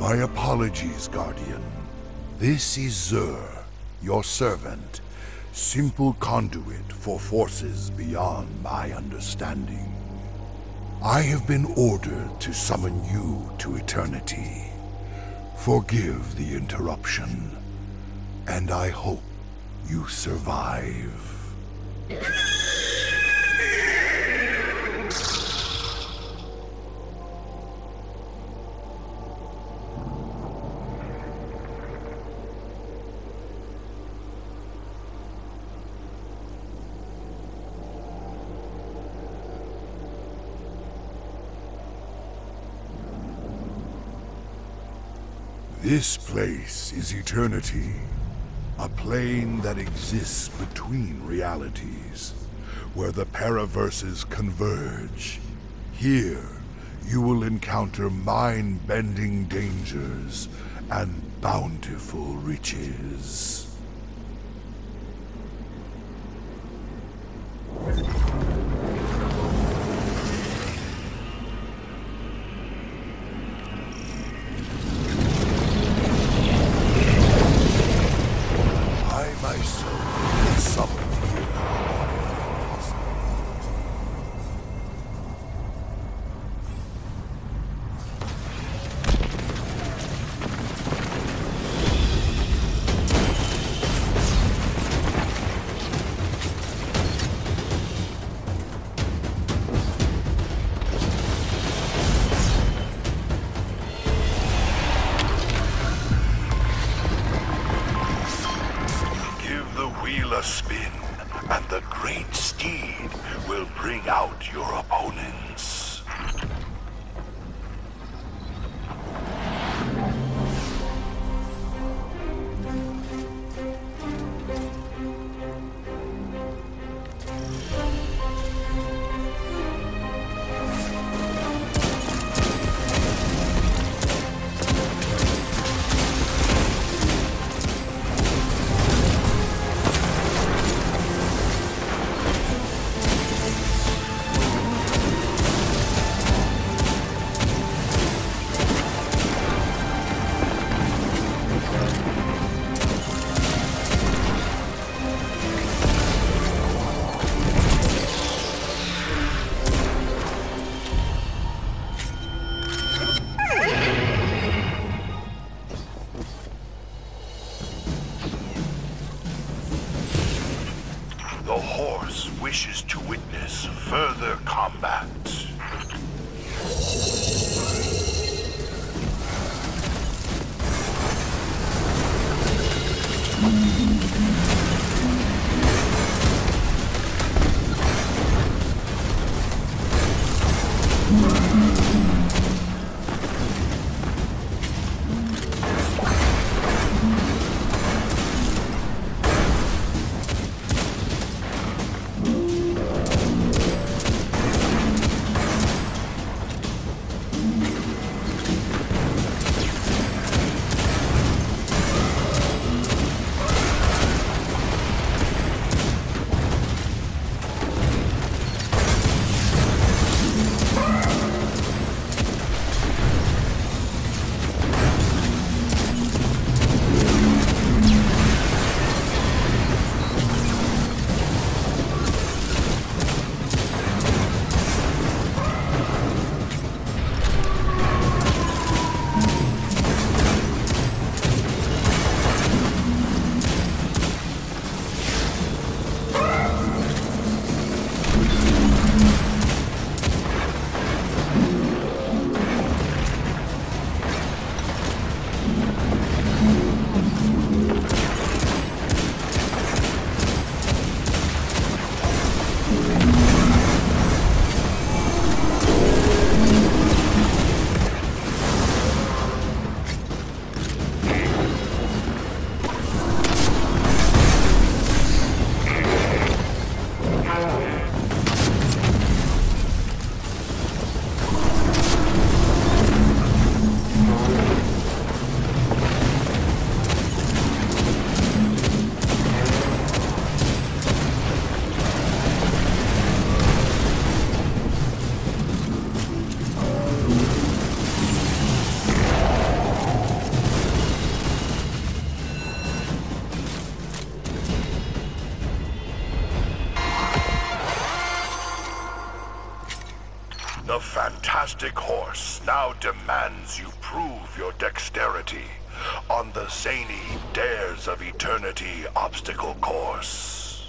My apologies, Guardian. This is Xur, your servant, simple conduit for forces beyond my understanding. I have been ordered to summon you to eternity. Forgive the interruption, and I hope you survive. This place is eternity, a plane that exists between realities, where the paraverses converge. Here, you will encounter mind-bending dangers and bountiful riches. Now demands you prove your dexterity on the zany Dares of Eternity obstacle course.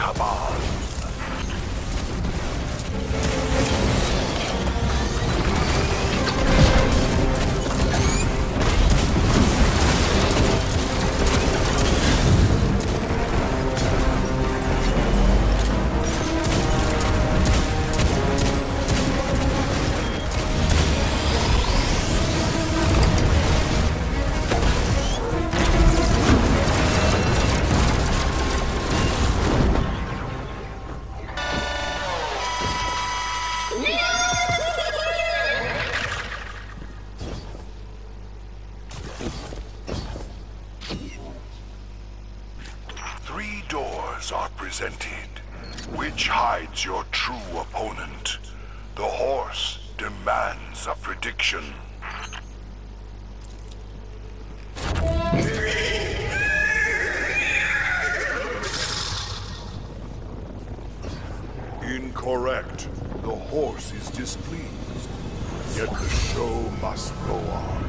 Of Cabal. presented, which hides your true opponent. The horse demands a prediction. Incorrect. The horse is displeased. Yet the show must go on.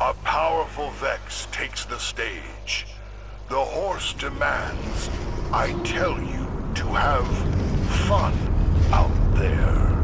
A powerful Vex takes the stage. The horse demands, I tell you, to have fun out there.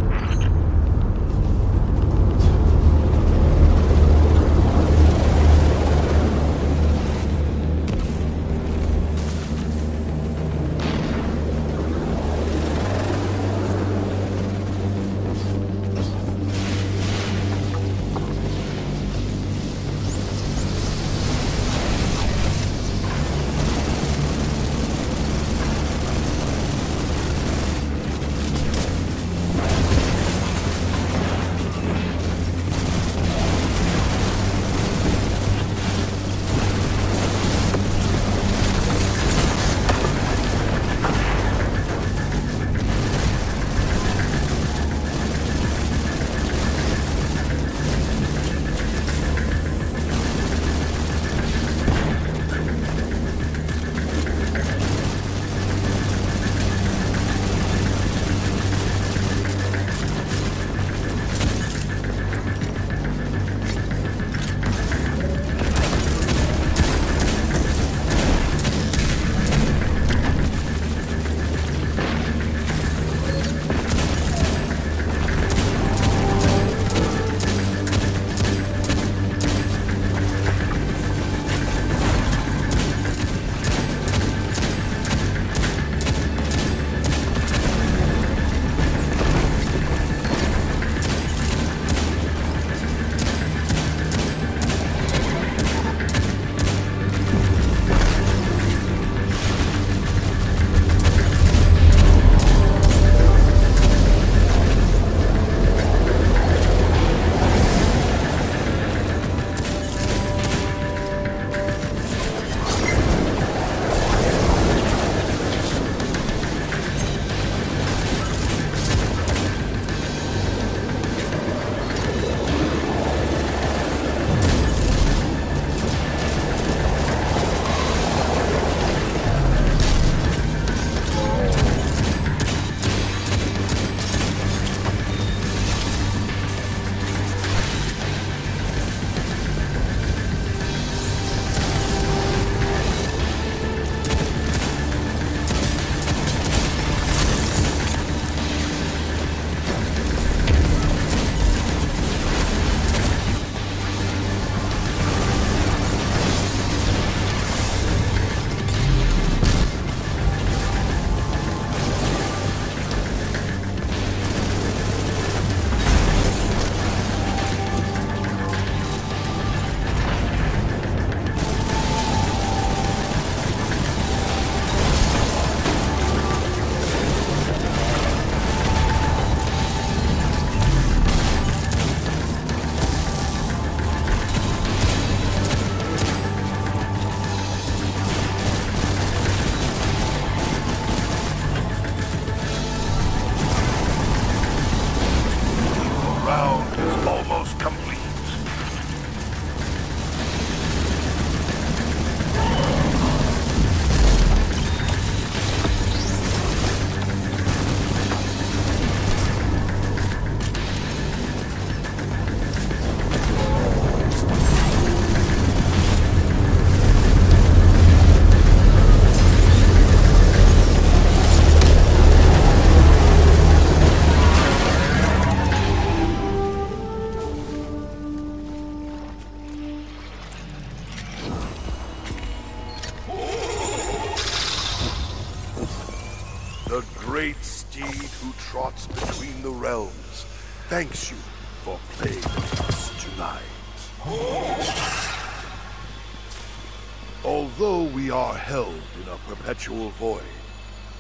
We are held in a perpetual void,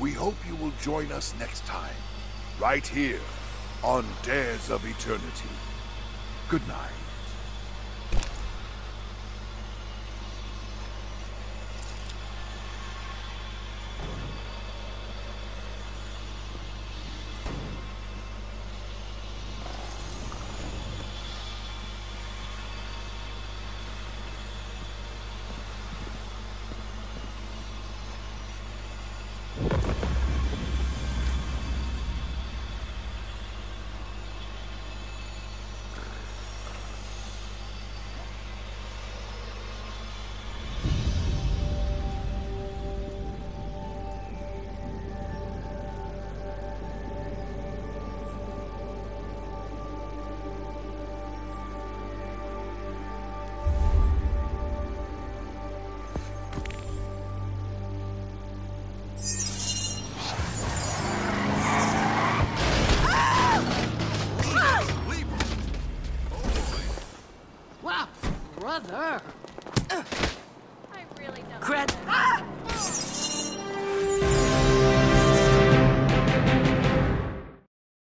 we hope you will join us next time, right here on Dares of Eternity. Good night.